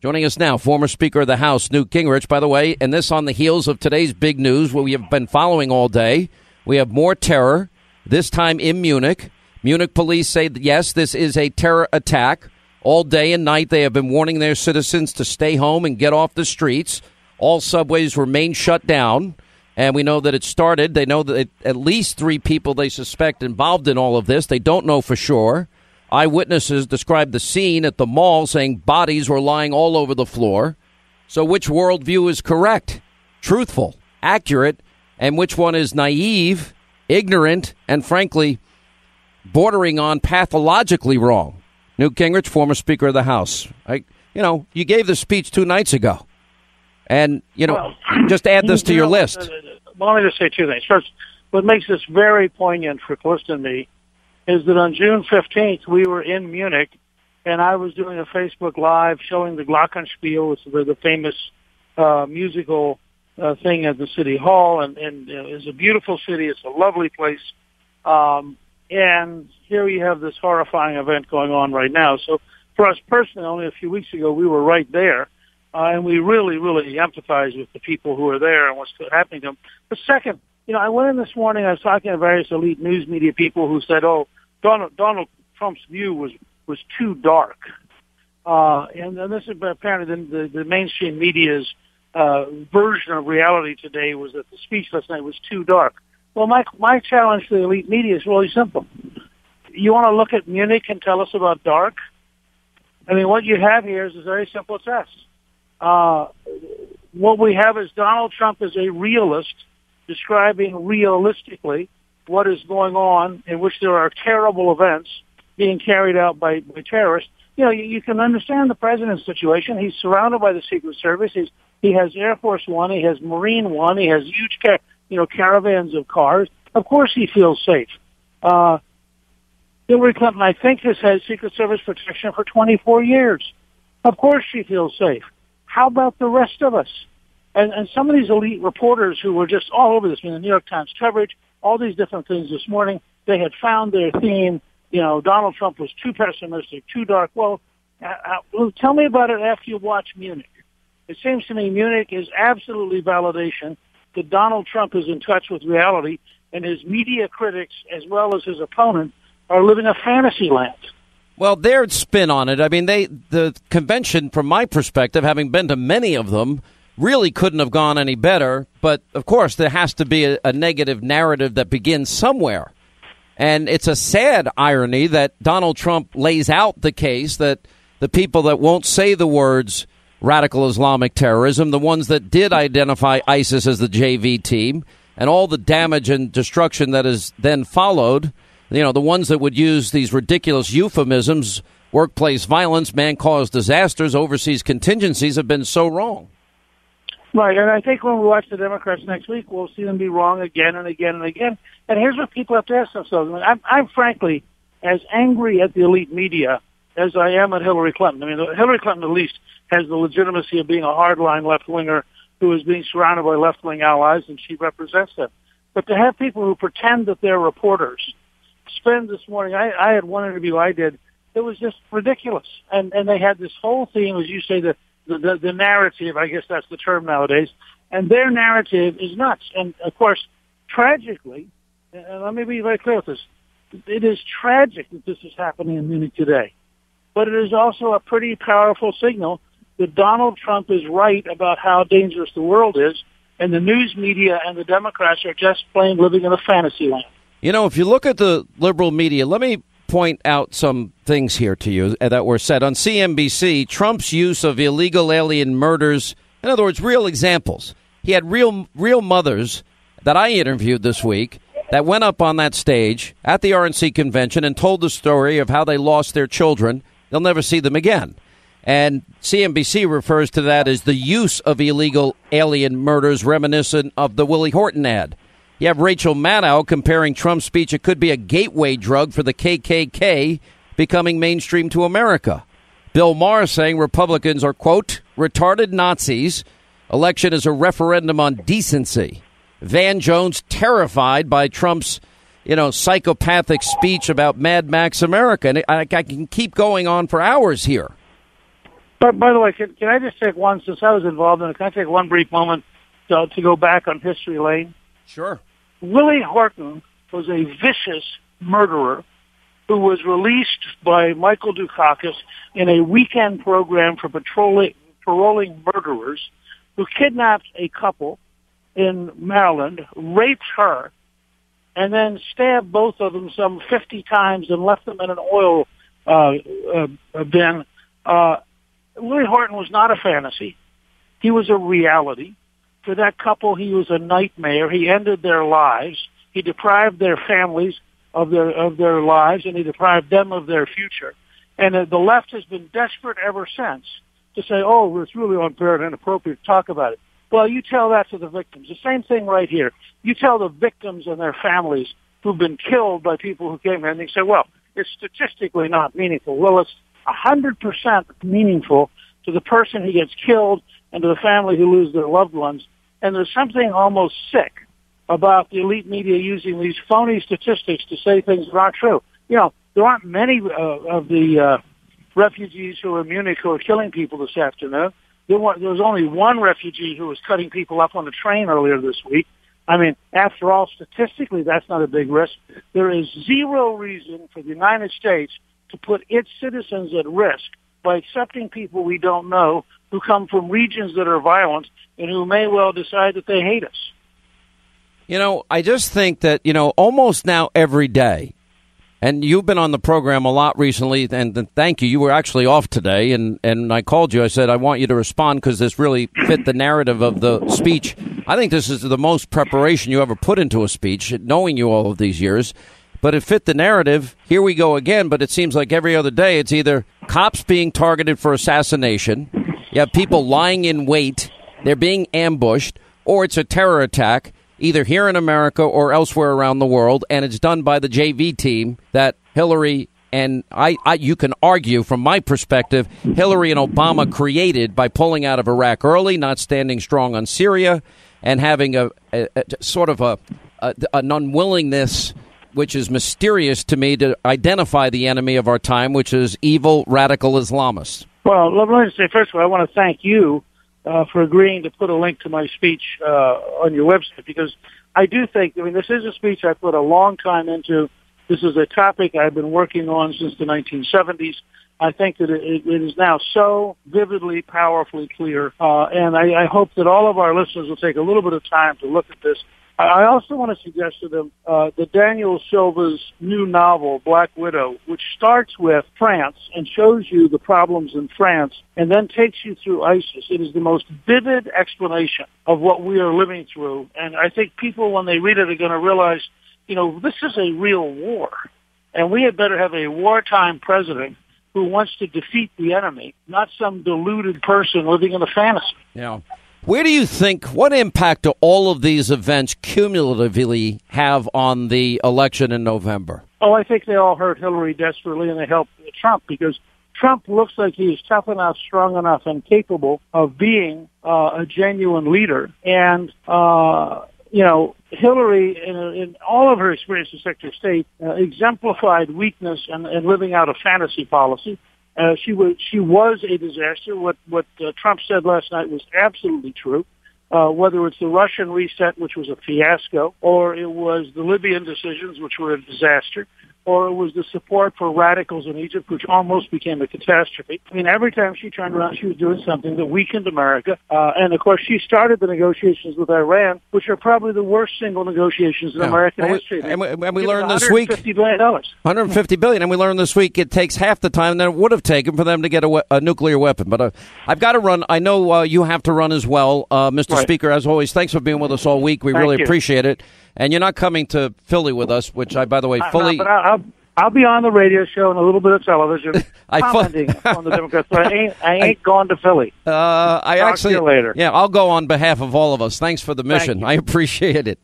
Joining us now, former Speaker of the House, Newt Gingrich. By the way, and this on the heels of today's big news, what we have been following all day. We have more terror, this time in Munich. Munich police say that, yes, this is a terror attack. All day and night, they have been warning their citizens to stay home and get off the streets. All subways remain shut down. And we know that it started. They know that it, at least three people they suspect involved in all of this. They don't know for sure. Eyewitnesses described the scene at the mall saying bodies were lying all over the floor. So, which worldview is correct, truthful, accurate, and which one is naive, ignorant, and frankly, bordering on pathologically wrong? Newt Gingrich, former Speaker of the House. I, you know, you gave the speech two nights ago. And, you know, well, just add this to your know, list. Uh, well, let me just say two things. First, what makes this very poignant for Calista and me is that on June 15th, we were in Munich, and I was doing a Facebook Live showing the Glockenspiel, which is the famous uh, musical uh, thing at the city hall, and, and it's a beautiful city. It's a lovely place. Um, and here you have this horrifying event going on right now. So for us personally, only a few weeks ago, we were right there. Uh, and we really, really empathize with the people who are there and what's happening to them. But second, you know, I went in this morning, I was talking to various elite news media people who said, oh, Donald Donald Trump's view was was too dark, uh, and, and this is apparently the, the, the mainstream media's uh, version of reality today was that the speech last night was too dark. Well, my my challenge to the elite media is really simple. You want to look at Munich and tell us about dark? I mean, what you have here is a very simple test. Uh, what we have is Donald Trump is a realist describing realistically what is going on in which there are terrible events being carried out by, by terrorists, you know, you, you can understand the president's situation. He's surrounded by the Secret Service. He's, he has Air Force One. He has Marine One. He has huge, car, you know, caravans of cars. Of course he feels safe. Uh, Hillary Clinton, I think, has had Secret Service protection for 24 years. Of course she feels safe. How about the rest of us? And, and some of these elite reporters who were just all over this, I mean, the New York Times coverage, all these different things this morning. They had found their theme. You know, Donald Trump was too pessimistic, too dark. Well, uh, uh, tell me about it after you watch Munich. It seems to me Munich is absolutely validation that Donald Trump is in touch with reality, and his media critics, as well as his opponent, are living a fantasy land. Well, their spin on it. I mean, they the convention, from my perspective, having been to many of them, really couldn't have gone any better. But of course, there has to be a, a, negative narrative that begins somewhere. And it's a sad irony that Donald Trump lays out the case that the people that won't say the words radical Islamic terrorism, the ones that did identify ISIS as the JV team, and all the damage and destruction that has then followed, you know, the ones that would use these ridiculous euphemisms, workplace violence, man caused disasters, overseas contingencies, have been so wrong. Right, and I think when we watch the Democrats next week, we'll see them be wrong again and again and again. And here's what people have to ask themselves. I mean, I'm, I'm frankly as angry at the elite media as I am at Hillary Clinton. I mean, Hillary Clinton at least has the legitimacy of being a hardline left-winger who is being surrounded by left-wing allies, and she represents them. But to have people who pretend that they're reporters spend this morning, I, I had one interview I did, it was just ridiculous. And, and they had this whole theme, as you say, that the, the, the narrative, I guess that's the term nowadays, and their narrative is nuts. And of course, tragically, and let me be very clear with this, it is tragic that this is happening in Munich today. But it is also a pretty powerful signal that Donald Trump is right about how dangerous the world is, and the news media and the Democrats are just plain living in a fantasy land. You know, if you look at the liberal media, let me point out some things here to you that were said on CNBC. Trump's use of illegal alien murders, in other words, real examples. He had real real mothers that I interviewed this week that went up on that stage at the RNC convention and told the story of how they lost their children. They'll never see them again. And CNBC refers to that as the use of illegal alien murders reminiscent of the Willie Horton ad. You have Rachel Maddow comparing Trump's speech. It could be a gateway drug for the KKK becoming mainstream to America. Bill Maher saying Republicans are, quote, retarded Nazis. Election is a referendum on decency. Van Jones terrified by Trump's, you know, psychopathic speech about Mad Max America. And I, I can keep going on for hours here. But by the way, can, can I just take one, since I was involved in it, can I take one brief moment to, to go back on history lane? Sure. Willie Horton was a vicious murderer who was released by Michael Dukakis in a weekend program for patrolling, paroling murderers who kidnapped a couple in Maryland, raped her, and then stabbed both of them some 50 times and left them in an oil uh, uh, bin. Uh, Willie Horton was not a fantasy. He was a reality. For that couple, he was a nightmare. He ended their lives. He deprived their families of their of their lives, and he deprived them of their future. And the left has been desperate ever since to say, "Oh, it's really unfair and inappropriate to talk about it." Well, you tell that to the victims. The same thing right here. You tell the victims and their families who've been killed by people who came here, and they say, "Well, it's statistically not meaningful." Well, it's a hundred percent meaningful to the person who gets killed and to the family who lose their loved ones. And there's something almost sick about the elite media using these phony statistics to say things that aren't true. You know, there aren't many uh, of the uh, refugees who are in Munich who are killing people this afternoon. There, there was only one refugee who was cutting people up on the train earlier this week. I mean, after all, statistically, that's not a big risk. There is zero reason for the United States to put its citizens at risk by accepting people we don't know who come from regions that are violent and who may well decide that they hate us. You know, I just think that, you know, almost now every day, and you've been on the program a lot recently, and thank you. You were actually off today, and, and I called you. I said, I want you to respond because this really fit the narrative of the speech. I think this is the most preparation you ever put into a speech, knowing you all of these years. But it fit the narrative. Here we go again, but it seems like every other day it's either cops being targeted for assassination, you have people lying in wait, they're being ambushed, or it's a terror attack either here in America or elsewhere around the world, and it's done by the JV team that Hillary and I, I, you can argue from my perspective, Hillary and Obama created by pulling out of Iraq early, not standing strong on Syria, and having a, a, a sort of a, an unwillingness, which is mysterious to me, to identify the enemy of our time, which is evil radical Islamists. Well, let me say first of all, I want to thank you uh, for agreeing to put a link to my speech uh, on your website because I do think, I mean, this is a speech I put a long time into. This is a topic I've been working on since the 1970s. I think that it, it is now so vividly, powerfully clear, uh, and I, I hope that all of our listeners will take a little bit of time to look at this I also want to suggest to them uh, the Daniel Silva's new novel, Black Widow, which starts with France and shows you the problems in France and then takes you through ISIS. It is the most vivid explanation of what we are living through. And I think people, when they read it, are going to realize, you know, this is a real war. And we had better have a wartime president who wants to defeat the enemy, not some deluded person living in a fantasy. Yeah. Where do you think, what impact do all of these events cumulatively have on the election in November? Oh, I think they all hurt Hillary desperately and they helped Trump because Trump looks like he's tough enough, strong enough, and capable of being uh, a genuine leader. And, uh, you know, Hillary, in, in all of her experience as Secretary of State, uh, exemplified weakness and, and living out a fantasy policy. Uh, she was she was a disaster. What what uh, Trump said last night was absolutely true. Uh, whether it's the Russian reset, which was a fiasco, or it was the Libyan decisions, which were a disaster, or it was the support for radicals in Egypt, which almost became a catastrophe. I mean, every time she turned around, she was doing something that weakened America. Uh, and of course, she started the negotiations with Iran, which are probably the worst single negotiations in yeah. American well, history. And we, and we learned this week, $150 billion. $150 billion. And we learned this week it takes half the time that it would have taken for them to get a, a nuclear weapon. But uh, I've got to run. I know uh, you have to run as well. Uh, Mr. Right. Speaker, as always, thanks for being with us all week. We Thank really you. appreciate it. And you're not coming to Philly with us, which I, by the way, fully. No, I'll, be on the radio show and a little bit of television I commenting on the Democrats. But I ain't, I ain't I, going to Philly. Uh, I Talk actually later. Yeah, I'll go on behalf of all of us. Thanks for the mission. I appreciate it.